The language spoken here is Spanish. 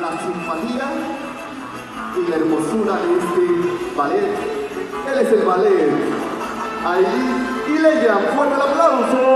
la simpatía y la hermosura de este ballet. Él es el ballet. Ahí, y le fuerte el aplauso.